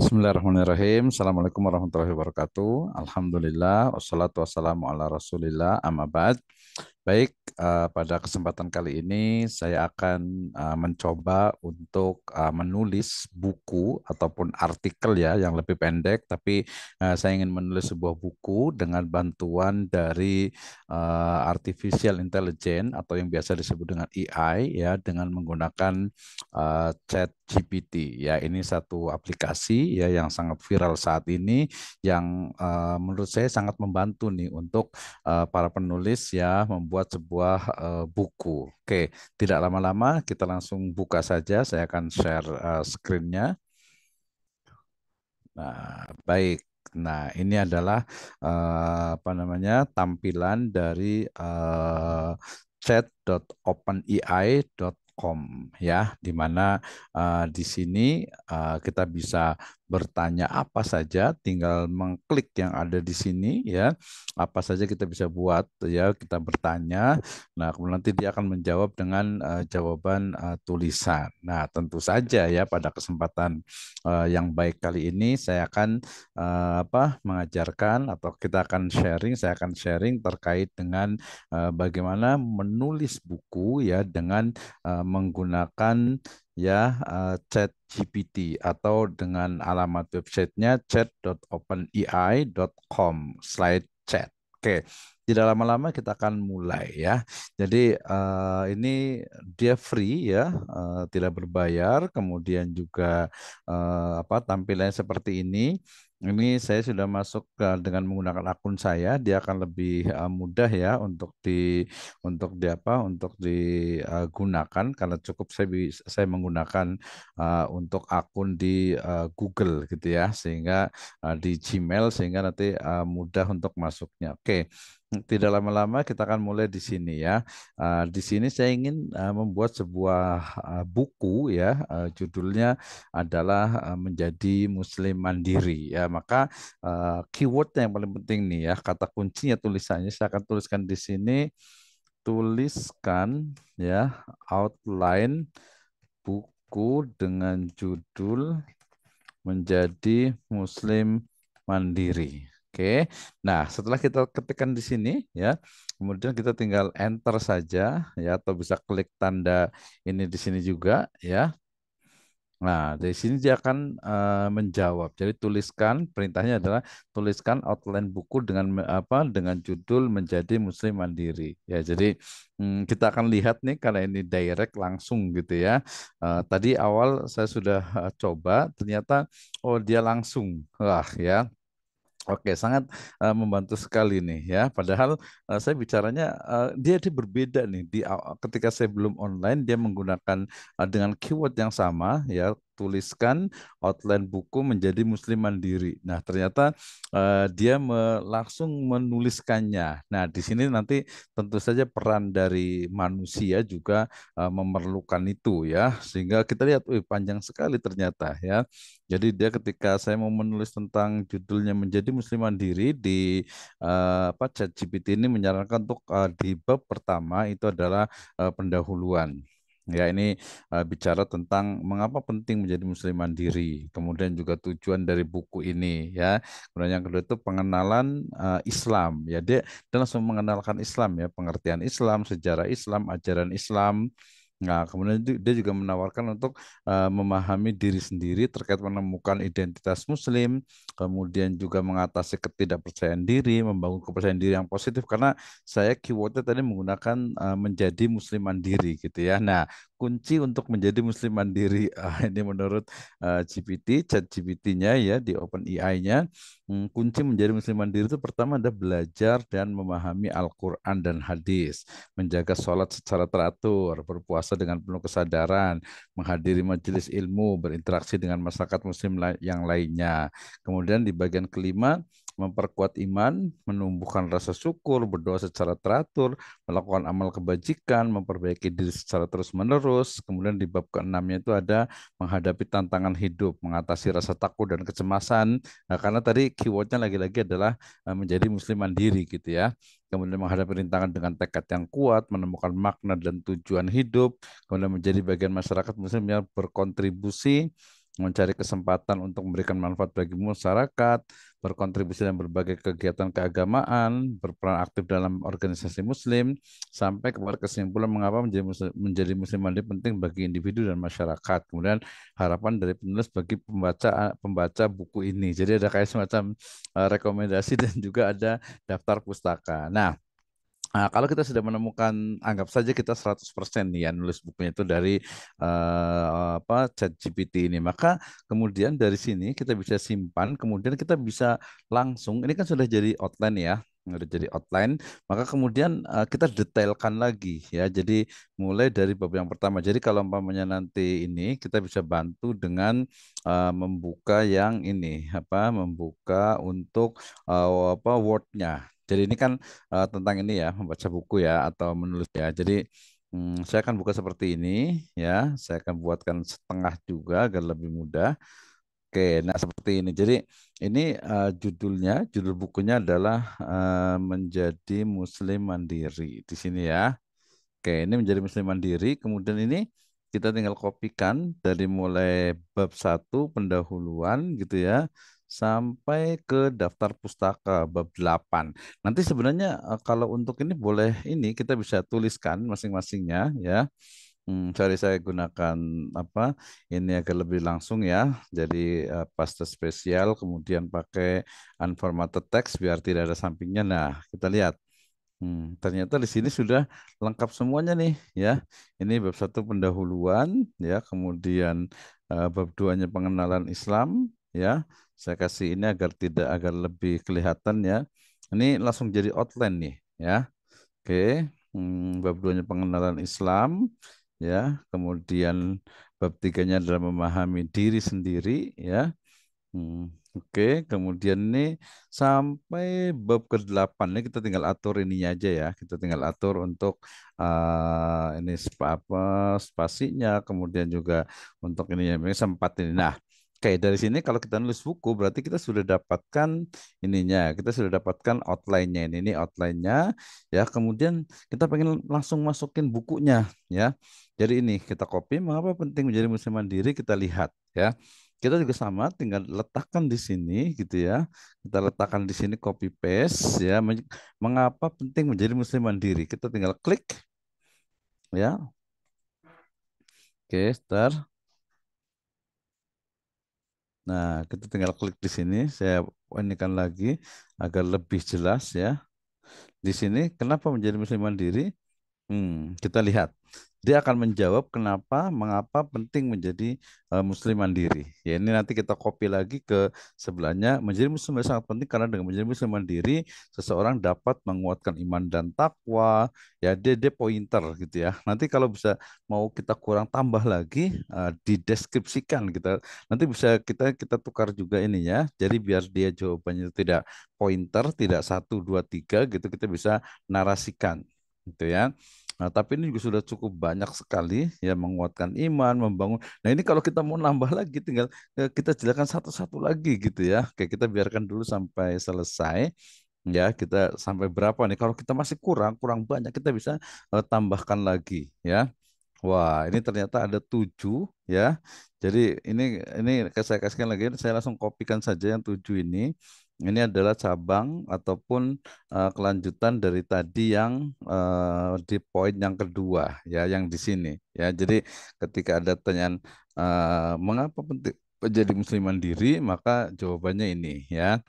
Bismillahirrahmanirrahim. Assalamualaikum warahmatullahi wabarakatuh. Alhamdulillah. Wassalatu wassalamu ala rasulillah. Amma ba'd. Baik, uh, pada kesempatan kali ini saya akan uh, mencoba untuk uh, menulis buku ataupun artikel ya yang lebih pendek, tapi uh, saya ingin menulis sebuah buku dengan bantuan dari uh, artificial intelligence atau yang biasa disebut dengan AI ya dengan menggunakan uh, chat GPT ya ini satu aplikasi ya yang sangat viral saat ini yang uh, menurut saya sangat membantu nih untuk uh, para penulis ya sebuah uh, buku. Oke, tidak lama-lama kita langsung buka saja. Saya akan share uh, screen-nya. Nah, baik. Nah, ini adalah uh, apa namanya tampilan dari uh, chat.openai.com ya, di mana uh, di sini uh, kita bisa bertanya apa saja, tinggal mengklik yang ada di sini ya. Apa saja kita bisa buat ya, kita bertanya. Nah, kemudian nanti dia akan menjawab dengan uh, jawaban uh, tulisan. Nah, tentu saja ya pada kesempatan uh, yang baik kali ini saya akan uh, apa mengajarkan atau kita akan sharing, saya akan sharing terkait dengan uh, bagaimana menulis buku ya dengan uh, menggunakan ya uh, chat GPT atau dengan alamat websitenya chat.openai.com slide chat. Oke, tidak lama-lama kita akan mulai ya. Jadi uh, ini dia free ya, uh, tidak berbayar. Kemudian juga uh, apa tampilannya seperti ini. Ini saya sudah masuk dengan menggunakan akun saya, dia akan lebih uh, mudah ya untuk di untuk di apa untuk digunakan uh, karena cukup saya saya menggunakan uh, untuk akun di Google gitu ya sehingga di Gmail sehingga nanti mudah untuk masuknya. Oke. Tidak lama-lama kita akan mulai di sini ya. Di sini saya ingin membuat sebuah buku ya, judulnya adalah menjadi Muslim mandiri ya. Maka uh, keyword yang paling penting nih ya, kata kuncinya tulisannya saya akan tuliskan di sini. Tuliskan ya outline buku dengan judul menjadi Muslim mandiri. Oke. Nah, setelah kita ketikkan di sini ya, kemudian kita tinggal enter saja ya atau bisa klik tanda ini di sini juga ya. Nah, dari sini dia akan uh, menjawab. Jadi tuliskan perintahnya adalah tuliskan outline buku dengan apa? Dengan judul menjadi muslim mandiri. Ya, jadi hmm, kita akan lihat nih karena ini direct langsung gitu ya. Uh, tadi awal saya sudah uh, coba, ternyata oh dia langsung. Wah, ya Oke, sangat uh, membantu sekali nih ya. Padahal uh, saya bicaranya uh, dia dia berbeda nih di ketika saya belum online dia menggunakan uh, dengan keyword yang sama ya tuliskan outline buku menjadi muslim mandiri. Nah, ternyata uh, dia me langsung menuliskannya. Nah, di sini nanti tentu saja peran dari manusia juga uh, memerlukan itu ya. Sehingga kita lihat, wih panjang sekali ternyata ya. Jadi dia ketika saya mau menulis tentang judulnya menjadi muslim mandiri di uh, apa chat GPT ini menyarankan untuk uh, di bab pertama itu adalah uh, pendahuluan. Ya, ini uh, bicara tentang mengapa penting menjadi muslim mandiri. Kemudian juga tujuan dari buku ini ya. Kemudian yang kedua itu pengenalan uh, Islam. Ya, dia, dia langsung mengenalkan Islam ya, pengertian Islam, sejarah Islam, ajaran Islam. Nah, kemudian dia juga menawarkan untuk uh, memahami diri sendiri terkait menemukan identitas Muslim, kemudian juga mengatasi ketidakpercayaan diri, membangun kepercayaan diri yang positif. Karena saya keywordnya tadi menggunakan uh, menjadi Muslim mandiri gitu ya. Nah, kunci untuk menjadi Muslim mandiri uh, ini menurut uh, GPT, chat GPT-nya ya di OpenAI-nya, hmm, kunci menjadi Muslim mandiri itu pertama ada belajar dan memahami Al-Quran dan Hadis, menjaga sholat secara teratur, berpuasa dengan penuh kesadaran, menghadiri majelis ilmu, berinteraksi dengan masyarakat muslim yang lainnya. Kemudian di bagian kelima, memperkuat iman, menumbuhkan rasa syukur, berdoa secara teratur, melakukan amal kebajikan, memperbaiki diri secara terus-menerus. Kemudian di bab keenamnya itu ada menghadapi tantangan hidup, mengatasi rasa takut dan kecemasan. Nah, karena tadi keywordnya lagi-lagi adalah eh, menjadi muslim mandiri gitu ya kemudian menghadapi rintangan dengan tekad yang kuat, menemukan makna dan tujuan hidup, kemudian menjadi bagian masyarakat muslim yang berkontribusi mencari kesempatan untuk memberikan manfaat bagi masyarakat, berkontribusi dalam berbagai kegiatan keagamaan, berperan aktif dalam organisasi muslim, sampai kepada kesimpulan mengapa menjadi muslim, menjadi muslim mandiri penting bagi individu dan masyarakat. Kemudian harapan dari penulis bagi pembaca pembaca buku ini. Jadi ada kayak semacam uh, rekomendasi dan juga ada daftar pustaka. Nah, Nah, kalau kita sudah menemukan, anggap saja kita 100% nih ya nulis bukunya itu dari uh, apa chat GPT ini. Maka kemudian dari sini kita bisa simpan, kemudian kita bisa langsung, ini kan sudah jadi outline ya, sudah jadi outline, maka kemudian uh, kita detailkan lagi ya. Jadi mulai dari bab yang pertama. Jadi kalau umpamanya nanti ini kita bisa bantu dengan uh, membuka yang ini apa, membuka untuk uh, apa wordnya jadi ini kan uh, tentang ini ya, membaca buku ya atau menulis ya. Jadi hmm, saya akan buka seperti ini ya. Saya akan buatkan setengah juga agar lebih mudah. Oke, nah seperti ini. Jadi ini uh, judulnya, judul bukunya adalah uh, menjadi Muslim Mandiri di sini ya. Oke, ini menjadi Muslim Mandiri. Kemudian ini kita tinggal kopikan dari mulai bab satu pendahuluan gitu ya sampai ke daftar pustaka bab 8. Nanti sebenarnya eh, kalau untuk ini boleh ini kita bisa tuliskan masing-masingnya ya. Hmm, sorry saya gunakan apa ini agak lebih langsung ya. Jadi uh, paste spesial kemudian pakai unformatted text biar tidak ada sampingnya. Nah, kita lihat. Hmm, ternyata di sini sudah lengkap semuanya nih ya. Ini bab satu pendahuluan ya, kemudian uh, bab duanya pengenalan Islam ya, saya kasih ini agar tidak agar lebih kelihatan ya. Ini langsung jadi outline nih ya. Oke, hmm, bab duanya pengenalan Islam ya. Kemudian bab tiganya adalah memahami diri sendiri ya. Hmm, Oke, kemudian ini sampai bab ke-8 ini kita tinggal atur ininya aja ya. Kita tinggal atur untuk uh, ini apa spasinya, kemudian juga untuk ini ya sempat ini. Nah, Oke, dari sini kalau kita nulis buku berarti kita sudah dapatkan ininya, kita sudah dapatkan outline-nya ini, ini outline-nya ya. Kemudian kita pengen langsung masukin bukunya ya. Jadi ini kita copy, mengapa penting menjadi muslim mandiri kita lihat ya. Kita juga sama, tinggal letakkan di sini gitu ya. Kita letakkan di sini copy paste ya. Mengapa penting menjadi muslim mandiri? Kita tinggal klik ya. Oke, start. Nah, kita tinggal klik di sini. Saya inikan lagi agar lebih jelas ya. Di sini kenapa menjadi muslim mandiri? Hmm, kita lihat dia akan menjawab kenapa, mengapa penting menjadi uh, muslim mandiri. Ya ini nanti kita copy lagi ke sebelahnya. Menjadi muslim sangat penting karena dengan menjadi muslim mandiri, seseorang dapat menguatkan iman dan takwa. Ya dia dia pointer gitu ya. Nanti kalau bisa mau kita kurang tambah lagi, uh, dideskripsikan kita. Nanti bisa kita kita tukar juga ini ya. Jadi biar dia jawabannya tidak pointer, tidak satu dua tiga gitu kita bisa narasikan gitu ya. Nah, tapi ini juga sudah cukup banyak sekali ya menguatkan iman, membangun. Nah, ini kalau kita mau nambah lagi tinggal eh, kita jelaskan satu-satu lagi gitu ya. Oke, kita biarkan dulu sampai selesai. Ya, kita sampai berapa nih? Kalau kita masih kurang, kurang banyak, kita bisa uh, tambahkan lagi ya. Wah, ini ternyata ada tujuh ya. Jadi ini ini saya kasihkan lagi, saya langsung kopikan saja yang tujuh ini ini adalah cabang ataupun uh, kelanjutan dari tadi yang uh, di poin yang kedua ya yang di sini ya. Jadi ketika ada pertanyaan uh, mengapa penting menjadi muslim mandiri? maka jawabannya ini ya.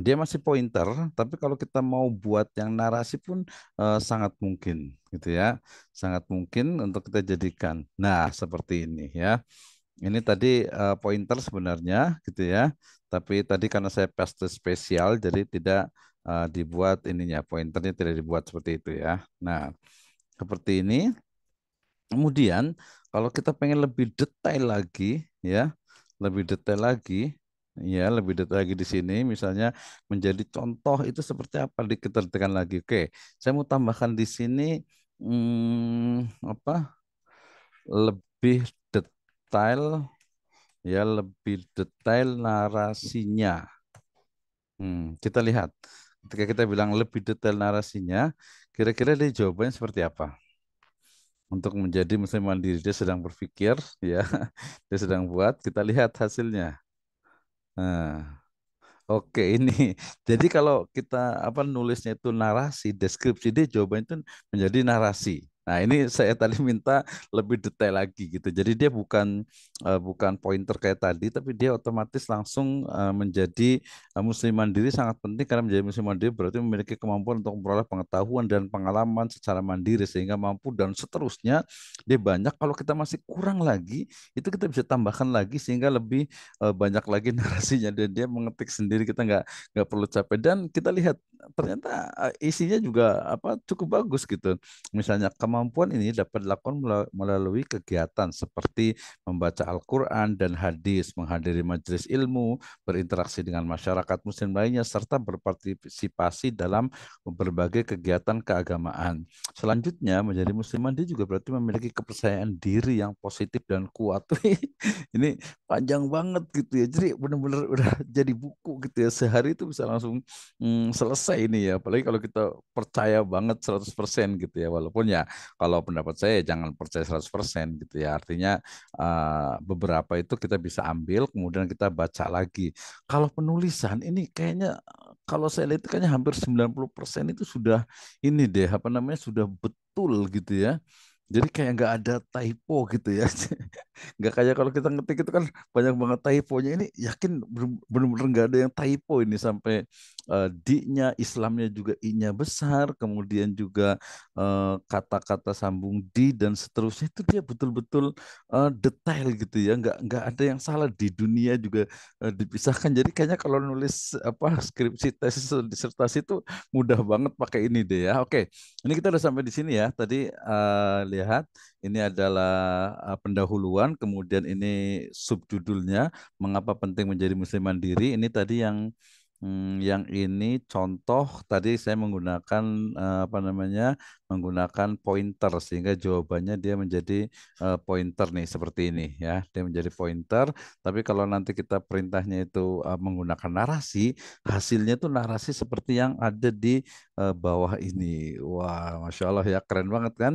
Dia masih pointer tapi kalau kita mau buat yang narasi pun uh, sangat mungkin gitu ya. Sangat mungkin untuk kita jadikan. Nah seperti ini ya ini tadi uh, pointer sebenarnya gitu ya. Tapi tadi karena saya paste spesial jadi tidak uh, dibuat ininya pointernya tidak dibuat seperti itu ya. Nah, seperti ini. Kemudian kalau kita pengen lebih detail lagi ya, lebih detail lagi ya, lebih detail lagi di sini misalnya menjadi contoh itu seperti apa detailkan lagi. Oke, saya mau tambahkan di sini hmm, apa? lebih detail ya lebih detail narasinya. Hmm, kita lihat ketika kita bilang lebih detail narasinya, kira-kira dia jawabannya seperti apa? untuk menjadi muslim mandiri. Dia sedang berpikir, ya, dia sedang buat. Kita lihat hasilnya. Nah, Oke, ini. Jadi kalau kita apa nulisnya itu narasi, deskripsi dia jawabannya itu menjadi narasi. Nah, ini saya tadi minta lebih detail lagi gitu. Jadi dia bukan uh, bukan pointer kayak tadi, tapi dia otomatis langsung uh, menjadi uh, muslim mandiri sangat penting karena menjadi muslim mandiri berarti memiliki kemampuan untuk memperoleh pengetahuan dan pengalaman secara mandiri sehingga mampu dan seterusnya dia banyak. Kalau kita masih kurang lagi, itu kita bisa tambahkan lagi sehingga lebih banyak lagi narasinya dan dia mengetik sendiri kita nggak nggak perlu capek dan kita lihat ternyata isinya juga apa cukup bagus gitu. Misalnya kemampuan ini dapat dilakukan melalui kegiatan seperti membaca Al-Quran dan hadis, menghadiri majelis ilmu, berinteraksi dengan masyarakat muslim lainnya, serta berpartisipasi dalam berbagai kegiatan keagamaan. Selanjutnya, menjadi musliman dia juga berarti memiliki kepercayaan diri yang positif dan kuat. ini panjang banget gitu ya. Jadi benar-benar udah jadi buku gitu ya. Sehari itu bisa langsung hmm, selesai ini ya. Apalagi kalau kita percaya banget 100% gitu ya. Walaupun ya kalau pendapat saya jangan percaya 100% gitu ya. Artinya uh, beberapa itu kita bisa ambil kemudian kita baca lagi. Kalau penulisan ini kayaknya kalau saya lihat kayaknya hampir 90% itu sudah ini deh apa namanya sudah betul gitu ya. Jadi kayak nggak ada typo gitu ya. nggak kayak kalau kita ngetik itu kan banyak banget typonya. Ini yakin benar-benar nggak ada yang typo ini sampai uh, D-nya, Islamnya juga I-nya besar. Kemudian juga uh, kata-kata sambung di dan seterusnya itu dia betul-betul uh, detail gitu ya. Nggak nggak ada yang salah di dunia juga uh, dipisahkan. Jadi kayaknya kalau nulis apa skripsi, tesis, disertasi itu mudah banget pakai ini deh ya. Oke, ini kita udah sampai di sini ya. Tadi uh, lihat ini adalah uh, pendahuluan, kemudian ini subjudulnya mengapa penting menjadi muslim mandiri. Ini tadi yang Hmm, yang ini contoh tadi saya menggunakan uh, apa namanya menggunakan pointer sehingga jawabannya dia menjadi uh, pointer nih seperti ini ya. Dia menjadi pointer tapi kalau nanti kita perintahnya itu uh, menggunakan narasi hasilnya itu narasi seperti yang ada di bawah ini. Wah masya Allah ya keren banget kan?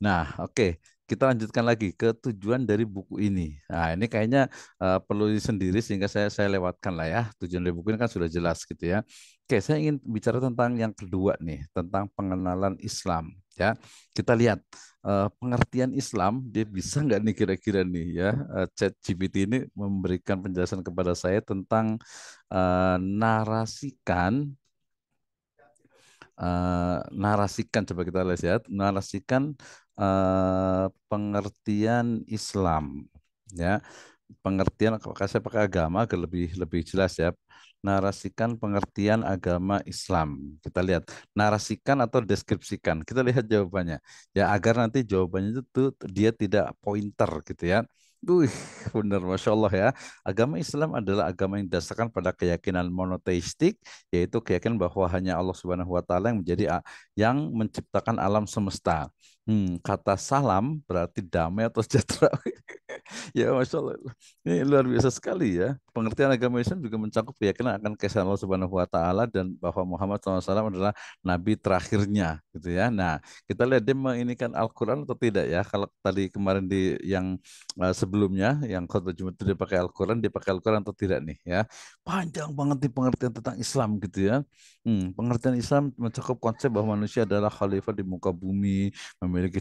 Nah oke. okay kita lanjutkan lagi ke tujuan dari buku ini. Nah, ini kayaknya uh, perlu sendiri sehingga saya saya lewatkan lah ya. Tujuan dari buku ini kan sudah jelas gitu ya. Oke, saya ingin bicara tentang yang kedua nih, tentang pengenalan Islam ya. Kita lihat uh, pengertian Islam dia bisa nggak nih kira-kira nih ya. Uh, Chat GPT ini memberikan penjelasan kepada saya tentang uh, narasikan uh, narasikan coba kita lihat narasikan uh, pengertian Islam ya. Pengertian apakah saya pakai agama agar lebih lebih jelas ya. Narasikan pengertian agama Islam. Kita lihat narasikan atau deskripsikan. Kita lihat jawabannya. Ya agar nanti jawabannya itu dia tidak pointer gitu ya. Wih, benar, masya Allah ya. Agama Islam adalah agama yang didasarkan pada keyakinan monoteistik, yaitu keyakinan bahwa hanya Allah Subhanahu Wa Taala yang menjadi yang menciptakan alam semesta. Hmm, kata salam berarti damai atau sejahtera. ya, masya Allah. Ini luar biasa sekali ya. Pengertian agama Islam juga mencakup keyakinan akan kesalahan Allah Subhanahu Wa Taala dan bahwa Muhammad SAW adalah nabi terakhirnya, gitu ya. Nah, kita lihat dia menginikan Al-Quran atau tidak ya? Kalau tadi kemarin di yang uh, sebelumnya, yang khutbah Jumat itu dia pakai Al-Quran, dia pakai Al-Quran atau tidak nih ya? Panjang banget di pengertian tentang Islam gitu ya. Hmm, pengertian Islam mencakup konsep bahwa manusia adalah khalifah di muka bumi,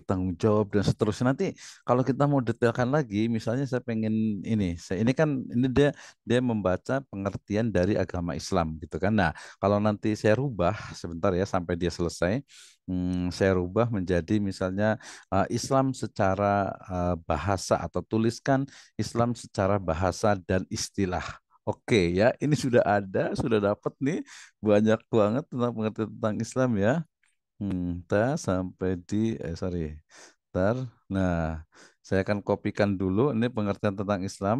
tanggung jawab dan seterusnya. Nanti kalau kita mau detailkan lagi, misalnya saya pengen ini, saya ini kan ini dia dia membaca pengertian dari agama Islam gitu kan. Nah, kalau nanti saya rubah sebentar ya sampai dia selesai, hmm, saya rubah menjadi misalnya uh, Islam secara uh, bahasa atau tuliskan Islam secara bahasa dan istilah. Oke ya, ini sudah ada, sudah dapat nih banyak banget tentang pengertian tentang Islam ya. Hmm, ta sampai di eh sorry. Ntar. Nah, saya akan kopikan dulu ini pengertian tentang Islam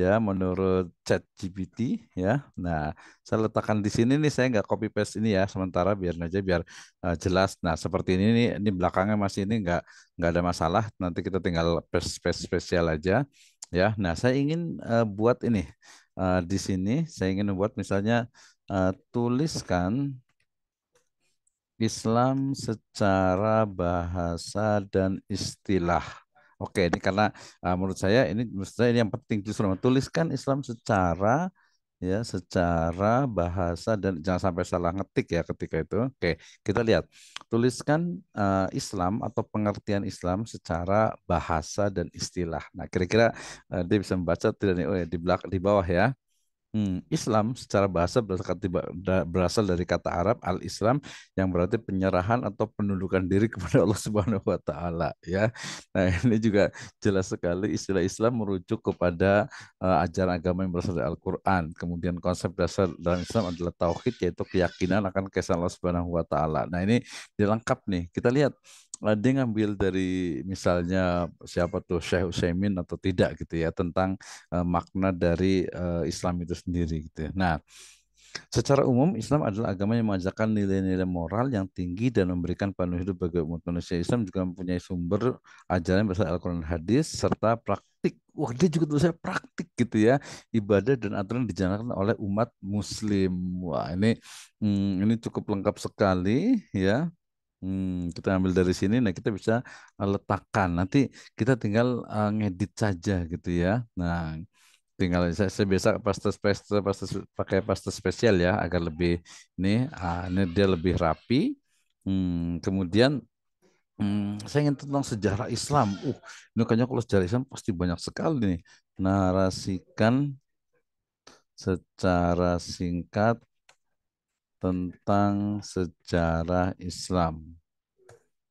ya menurut Chat GPT ya. Nah, saya letakkan di sini nih saya nggak copy paste ini ya sementara biar aja biar uh, jelas. Nah, seperti ini nih ini belakangnya masih ini nggak nggak ada masalah. Nanti kita tinggal paste paste spesial aja ya. Nah, saya ingin uh, buat ini uh, di sini saya ingin membuat misalnya uh, tuliskan Islam secara bahasa dan istilah. Oke, ini karena uh, menurut saya ini menurut saya ini yang penting justru tuliskan Islam secara ya secara bahasa dan jangan sampai salah ngetik ya ketika itu. Oke, kita lihat. Tuliskan uh, Islam atau pengertian Islam secara bahasa dan istilah. Nah, kira-kira uh, dia bisa membaca tidak nih? Oh ya, di belakang di bawah ya. Hmm, Islam secara bahasa berasal dari kata Arab al-Islam yang berarti penyerahan atau penundukan diri kepada Allah Subhanahu wa taala ya. Nah, ini juga jelas sekali istilah Islam merujuk kepada uh, ajaran agama yang berasal dari Al-Qur'an. Kemudian konsep dasar dalam Islam adalah tauhid yaitu keyakinan akan keesaan Allah Subhanahu wa taala. Nah, ini dilengkap nih. Kita lihat dia ngambil dari misalnya siapa tuh Syekh Utsaimin atau tidak gitu ya tentang uh, makna dari uh, Islam itu sendiri gitu. Ya. Nah, Secara umum, Islam adalah agama yang mengajarkan nilai-nilai moral yang tinggi dan memberikan penuh hidup bagi umat manusia. Islam juga mempunyai sumber ajaran besar Al-Quran hadis serta praktik. Wah, dia juga tulisnya praktik gitu ya. Ibadah dan aturan dijalankan oleh umat muslim. Wah, ini hmm, ini cukup lengkap sekali ya. Hmm, kita ambil dari sini, nah kita bisa letakkan. Nanti kita tinggal uh, ngedit saja gitu ya. Nah, tinggal saya, saya biasa paste paste paste pakai paste spesial ya agar lebih ini, uh, ini dia lebih rapi. Hmm, kemudian hmm, saya ingin tentang sejarah Islam. Uh, ini kayaknya kalau sejarah Islam pasti banyak sekali nih. Narasikan secara singkat tentang sejarah Islam.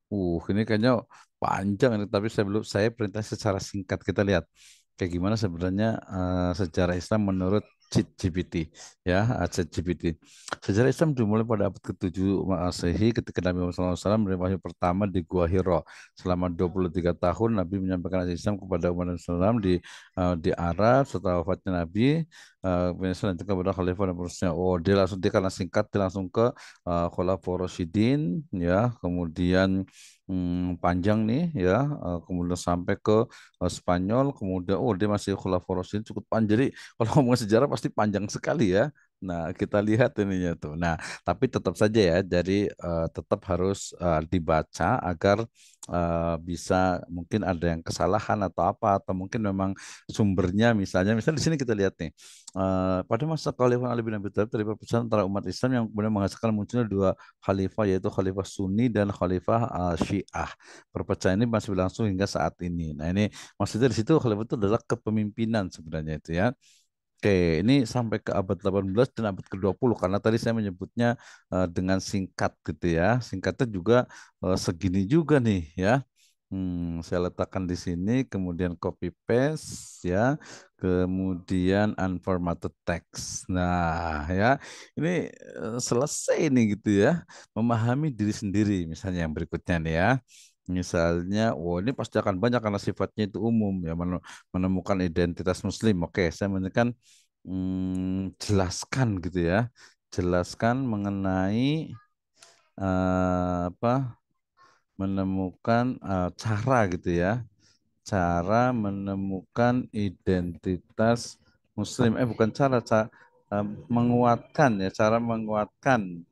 Uh, ini kayaknya panjang ini, tapi saya belum saya perintah secara singkat kita lihat kayak gimana sebenarnya uh, sejarah Islam menurut ChatGPT ya ChatGPT. Sejarah Islam dimulai pada abad ke-7 Masehi ketika Nabi Muhammad SAW menerima wahyu pertama di Gua Hiro. Selama 23 tahun Nabi menyampaikan ajaran Islam kepada umat Islam di uh, di Arab setelah wafatnya Nabi uh, juga kepada khalifah dan penerusnya. Oh, dia langsung dia karena singkat dia langsung ke uh, Khulafaur Rasyidin ya, kemudian hmm, panjang nih ya, uh, kemudian sampai ke uh, Spanyol, kemudian oh dia masih Rasyidin cukup panjang. Jadi kalau ngomong sejarah pasti panjang sekali ya. Nah, kita lihat ininya tuh. Nah, tapi tetap saja ya, jadi uh, tetap harus uh, dibaca agar uh, bisa mungkin ada yang kesalahan atau apa atau mungkin memang sumbernya misalnya misalnya di sini kita lihat nih uh, pada masa Khalifah Ali bin Abi Thalib terdapat pesan antara umat Islam yang kemudian menghasilkan munculnya dua khalifah yaitu khalifah Sunni dan khalifah uh, Syiah. Perpecahan ini masih berlangsung hingga saat ini. Nah, ini maksudnya di situ khalifah itu adalah kepemimpinan sebenarnya itu ya. Oke, ini sampai ke abad 18 dan abad ke-20 karena tadi saya menyebutnya uh, dengan singkat gitu ya. Singkatnya juga uh, segini juga nih ya. Hmm, saya letakkan di sini, kemudian copy paste ya, kemudian unformatted text. Nah, ya, ini uh, selesai nih gitu ya. Memahami diri sendiri misalnya yang berikutnya nih ya. Misalnya, oh ini pasti akan banyak karena sifatnya itu umum ya menemukan identitas Muslim. Oke, saya menekan hmm, jelaskan gitu ya, jelaskan mengenai uh, apa menemukan uh, cara gitu ya, cara menemukan identitas Muslim. Eh bukan cara, cara uh, menguatkan ya, cara menguatkan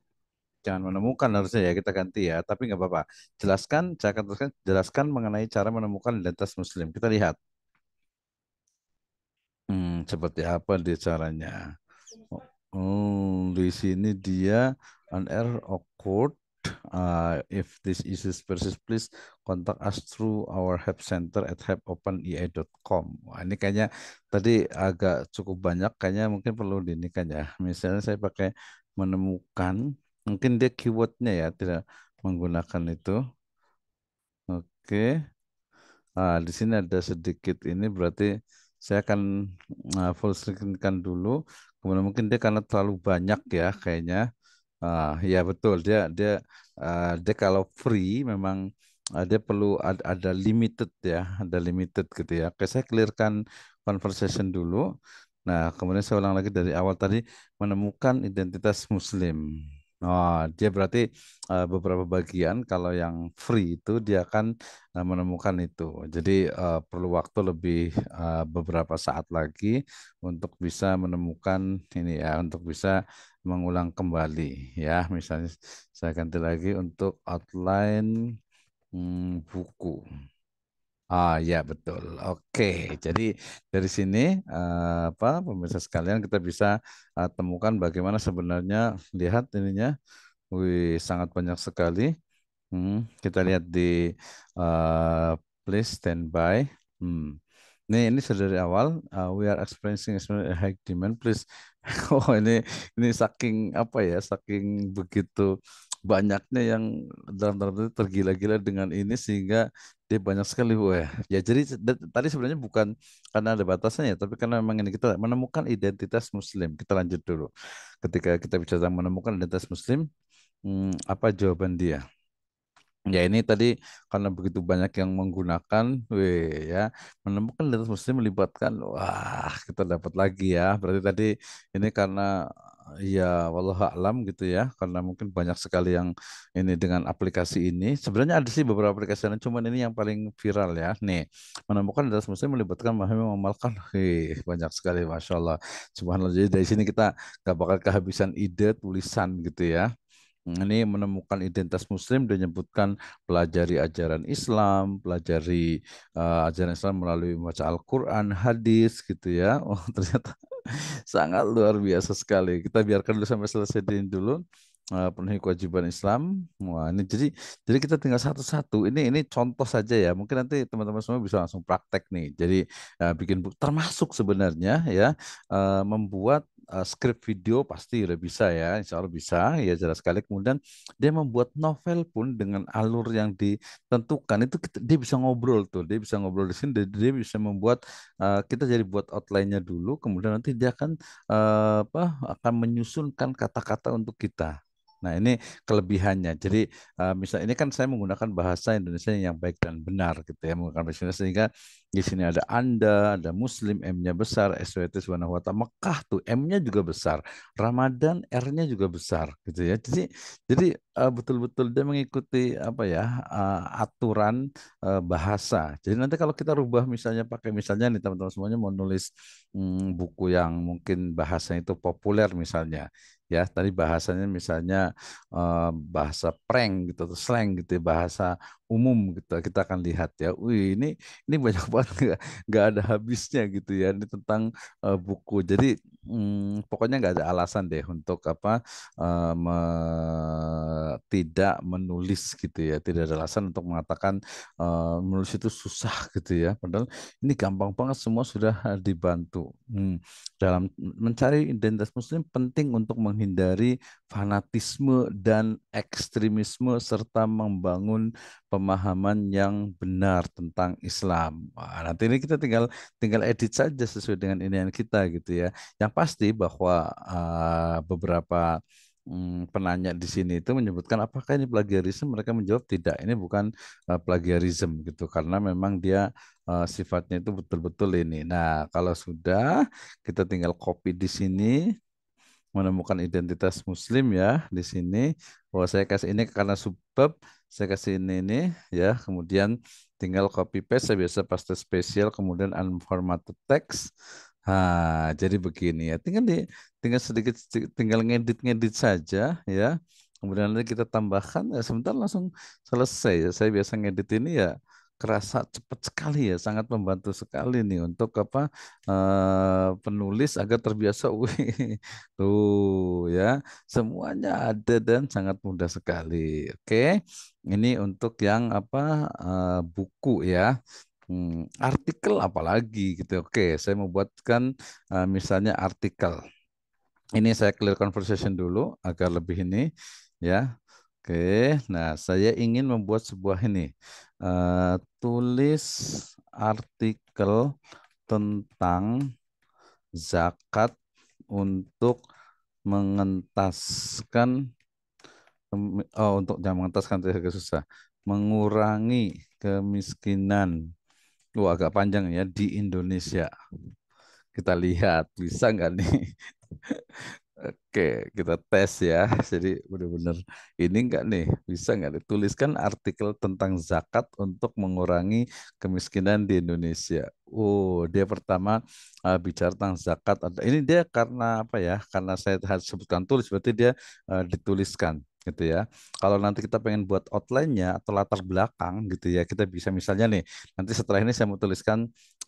jangan menemukan harusnya ya kita ganti ya. Tapi nggak apa-apa. Jelaskan saya akan teruskan jelaskan mengenai cara menemukan identitas muslim. Kita lihat. Hmm, seperti apa dia caranya? Oh, di sini dia an error occurred. Uh, if this issues persist please contact us through our help center at helpopenea.com Wah, ini kayaknya tadi agak cukup banyak. Kayaknya mungkin perlu kan ya. Misalnya saya pakai menemukan Mungkin dia keywordnya ya tidak menggunakan itu. Oke. Ah, di sini ada sedikit ini berarti saya akan uh, full screenkan dulu. Kemudian mungkin dia karena terlalu banyak ya kayaknya. Ah, ya betul dia dia uh, dia kalau free memang uh, dia perlu ada, ada limited ya, ada limited gitu ya. Oke, saya clearkan conversation dulu. Nah, kemudian saya ulang lagi dari awal tadi menemukan identitas muslim. Oh, dia berarti uh, beberapa bagian kalau yang free itu dia akan uh, menemukan itu. Jadi uh, perlu waktu lebih uh, beberapa saat lagi untuk bisa menemukan ini ya, untuk bisa mengulang kembali ya. Misalnya saya ganti lagi untuk outline hmm, buku. Ah ya betul. Oke, jadi dari sini uh, apa pemirsa sekalian kita bisa uh, temukan bagaimana sebenarnya lihat ininya Wih, sangat banyak sekali. Hmm, kita lihat di uh, please stand by. Hmm. Ini ini sudah dari awal. Uh, we are experiencing a high demand. Please. Oh ini ini saking apa ya? Saking begitu banyaknya yang dalam tanda tergila-gila dengan ini sehingga dia banyak sekali wah. Ya jadi tadi sebenarnya bukan karena ada batasannya, tapi karena memang ini kita menemukan identitas Muslim. Kita lanjut dulu. Ketika kita bicara menemukan identitas Muslim, Hmm, apa jawaban dia? Ya ini tadi karena begitu banyak yang menggunakan, weh ya menemukan lintas muslim melibatkan, wah kita dapat lagi ya. Berarti tadi ini karena ya wallahu alam gitu ya, karena mungkin banyak sekali yang ini dengan aplikasi ini. Sebenarnya ada sih beberapa aplikasi lain, cuman ini yang paling viral ya. Nih menemukan lintas muslim melibatkan memahami mengamalkan, wih banyak sekali, masya Allah. Subhanallah. Jadi dari sini kita gak bakal kehabisan ide tulisan gitu ya ini menemukan identitas Muslim dan menyebutkan pelajari ajaran Islam, pelajari uh, ajaran Islam melalui membaca Al-Quran, hadis gitu ya. Oh ternyata sangat luar biasa sekali. Kita biarkan dulu sampai selesai dulu uh, penuhi kewajiban Islam. Wah, ini jadi jadi kita tinggal satu-satu. Ini ini contoh saja ya. Mungkin nanti teman-teman semua bisa langsung praktek nih. Jadi uh, bikin buku termasuk sebenarnya ya uh, membuat uh, skrip video pasti udah bisa ya, insya Allah bisa ya jelas sekali. Kemudian dia membuat novel pun dengan alur yang ditentukan itu kita, dia bisa ngobrol tuh, dia bisa ngobrol di sini, dia, dia bisa membuat uh, kita jadi buat outline-nya dulu, kemudian nanti dia akan uh, apa akan menyusunkan kata-kata untuk kita. Nah, ini kelebihannya. Jadi, uh, misal ini kan saya menggunakan bahasa Indonesia yang baik dan benar gitu ya, menggunakan bahasa Indonesia sehingga di sini ada Anda, ada Muslim, M-nya besar, SWT Subhanahu wa taala. Mekah tuh M-nya juga besar. Ramadan R-nya juga besar gitu ya. Jadi jadi uh, betul-betul dia mengikuti apa ya, uh, aturan uh, bahasa. Jadi nanti kalau kita rubah misalnya pakai misalnya nih teman-teman semuanya mau nulis hmm, buku yang mungkin bahasanya itu populer misalnya ya tadi bahasanya misalnya bahasa prank gitu atau slang gitu ya, bahasa umum gitu. Kita akan lihat ya wih ini ini banyak banget nggak ada habisnya gitu ya. Ini tentang uh, buku. Jadi hmm, pokoknya nggak ada alasan deh untuk apa uh, me, tidak menulis gitu ya. Tidak ada alasan untuk mengatakan uh, menulis itu susah gitu ya. Padahal ini gampang banget semua sudah dibantu. Hmm, dalam mencari identitas muslim penting untuk menghindari fanatisme dan ekstremisme serta membangun pemahaman yang benar tentang Islam. Wah, nanti ini kita tinggal tinggal edit saja sesuai dengan ini yang kita gitu ya. Yang pasti bahwa uh, beberapa hmm, penanya di sini itu menyebutkan apakah ini plagiarisme mereka menjawab tidak ini bukan uh, plagiarisme gitu karena memang dia uh, sifatnya itu betul-betul ini nah kalau sudah kita tinggal copy di sini menemukan identitas muslim ya di sini bahwa saya kasih ini karena subbab saya kasih ini ini ya kemudian tinggal copy paste saya biasa paste spesial kemudian unformatted text Nah, jadi begini ya. Tinggal di tinggal sedikit, sedikit tinggal ngedit-ngedit saja ya. Kemudian nanti kita tambahkan ya sebentar langsung selesai. Ya. Saya biasa ngedit ini ya kerasa cepat sekali ya, sangat membantu sekali nih untuk apa uh, penulis agar terbiasa, wih, tuh ya semuanya ada dan sangat mudah sekali. Oke, ini untuk yang apa uh, buku ya. Hmm, artikel apalagi gitu. Oke, saya membuatkan uh, misalnya artikel. Ini saya clear conversation dulu agar lebih ini ya. Oke, nah saya ingin membuat sebuah ini uh, tulis artikel tentang zakat untuk mengentaskan oh untuk jangan mengentaskan agak susah mengurangi kemiskinan Wah, agak panjang ya di Indonesia. Kita lihat bisa nggak nih? Oke, kita tes ya. Jadi benar-benar ini enggak nih, bisa nggak dituliskan artikel tentang zakat untuk mengurangi kemiskinan di Indonesia. Oh, dia pertama uh, bicara tentang zakat. Ini dia karena apa ya? Karena saya sebutkan tulis, berarti dia uh, dituliskan gitu ya. Kalau nanti kita pengen buat outline-nya atau latar belakang gitu ya, kita bisa misalnya nih, nanti setelah ini saya mau tuliskan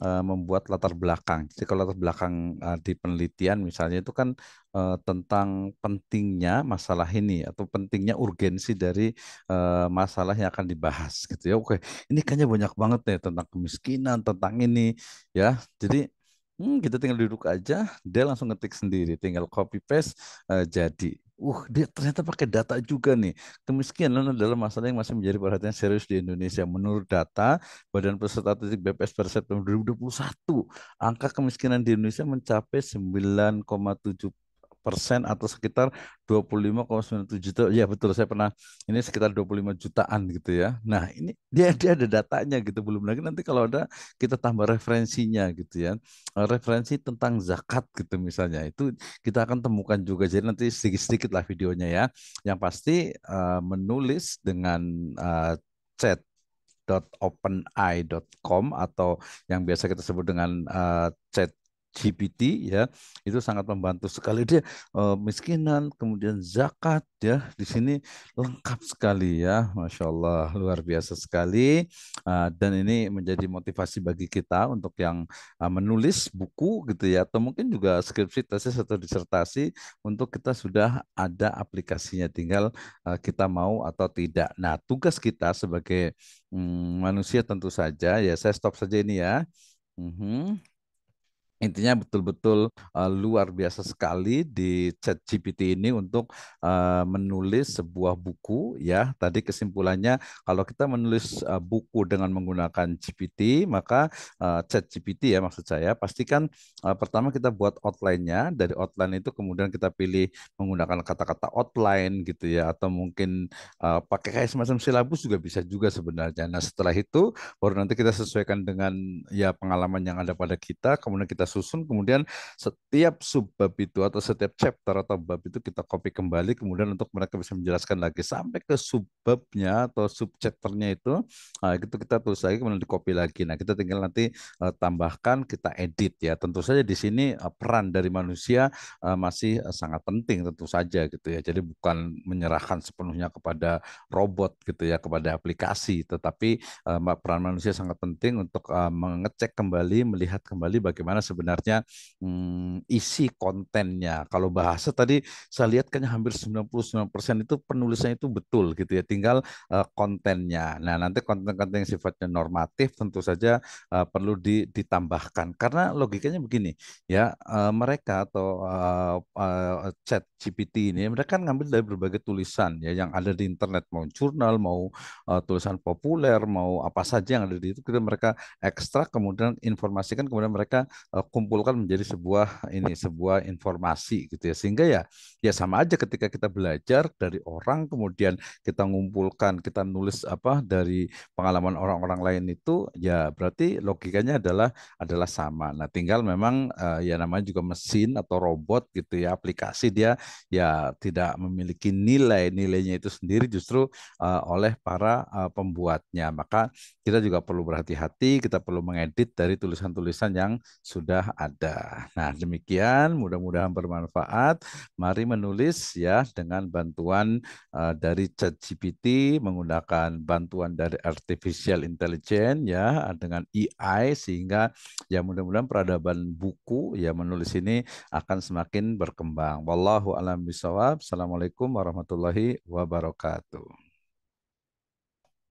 uh, membuat latar belakang. Jadi kalau latar belakang uh, di penelitian misalnya itu kan uh, tentang pentingnya masalah ini atau pentingnya urgensi dari uh, masalah yang akan dibahas gitu ya. Oke, ini kayaknya banyak banget nih tentang kemiskinan, tentang ini ya. Jadi Hmm, kita tinggal duduk aja, dia langsung ngetik sendiri, tinggal copy paste uh, jadi. Uh, dia ternyata pakai data juga nih. Kemiskinan adalah masalah yang masih menjadi perhatian serius di Indonesia. Menurut data Badan Statistik BPS pada September 2021, angka kemiskinan di Indonesia mencapai 9,7 persen atau sekitar 25,97 juta. Ya betul, saya pernah ini sekitar 25 jutaan gitu ya. Nah ini dia dia ada datanya gitu. Belum lagi nanti kalau ada kita tambah referensinya gitu ya. Eh, referensi tentang zakat gitu misalnya. Itu kita akan temukan juga. Jadi nanti sedikit-sedikit lah videonya ya. Yang pasti uh, menulis dengan uh, chat openai.com atau yang biasa kita sebut dengan uh, chat GPT ya itu sangat membantu sekali dia uh, miskinan kemudian zakat ya di sini lengkap sekali ya masya Allah luar biasa sekali uh, dan ini menjadi motivasi bagi kita untuk yang uh, menulis buku gitu ya atau mungkin juga skripsi tesis atau disertasi untuk kita sudah ada aplikasinya tinggal uh, kita mau atau tidak nah tugas kita sebagai um, manusia tentu saja ya saya stop saja ini ya. Mm -hmm. Intinya betul-betul uh, luar biasa sekali di chat GPT ini untuk uh, menulis sebuah buku ya. Tadi kesimpulannya kalau kita menulis uh, buku dengan menggunakan GPT, maka uh, chat GPT ya maksud saya, pastikan uh, pertama kita buat outline-nya. Dari outline itu kemudian kita pilih menggunakan kata-kata outline gitu ya atau mungkin uh, pakai kayak semacam silabus juga bisa juga sebenarnya. Nah, setelah itu baru nanti kita sesuaikan dengan ya pengalaman yang ada pada kita, kemudian kita susun kemudian setiap subbab itu atau setiap chapter atau bab itu kita copy kembali kemudian untuk mereka bisa menjelaskan lagi. Sampai ke subbabnya atau subchapternya itu nah, itu kita tulis lagi kemudian di copy lagi. Nah kita tinggal nanti uh, tambahkan kita edit ya. Tentu saja di sini uh, peran dari manusia uh, masih uh, sangat penting tentu saja gitu ya. Jadi bukan menyerahkan sepenuhnya kepada robot gitu ya kepada aplikasi. Tetapi uh, peran manusia sangat penting untuk uh, mengecek kembali melihat kembali bagaimana sebenarnya hmm, isi kontennya. Kalau bahasa tadi saya lihat kayaknya hampir 99% itu penulisannya itu betul gitu ya, tinggal uh, kontennya. Nah, nanti konten-konten yang sifatnya normatif tentu saja uh, perlu di, ditambahkan karena logikanya begini, ya uh, mereka atau uh, uh, chat GPT ini mereka kan ngambil dari berbagai tulisan ya yang ada di internet mau jurnal, mau uh, tulisan populer, mau apa saja yang ada di itu kita mereka ekstrak kemudian informasikan kemudian mereka kumpulkan menjadi sebuah ini sebuah informasi gitu ya. Sehingga ya ya sama aja ketika kita belajar dari orang kemudian kita ngumpulkan kita nulis apa dari pengalaman orang-orang lain itu ya berarti logikanya adalah adalah sama. Nah tinggal memang uh, ya namanya juga mesin atau robot gitu ya aplikasi dia ya tidak memiliki nilai nilainya itu sendiri justru uh, oleh para uh, pembuatnya. Maka kita juga perlu berhati-hati kita perlu mengedit dari tulisan-tulisan yang sudah sudah ada. Nah, demikian mudah-mudahan bermanfaat. Mari menulis ya dengan bantuan uh, dari ChatGPT menggunakan bantuan dari artificial intelligence ya dengan AI sehingga ya mudah-mudahan peradaban buku ya menulis ini akan semakin berkembang. Wallahu a'lam bishawab. Assalamualaikum warahmatullahi wabarakatuh.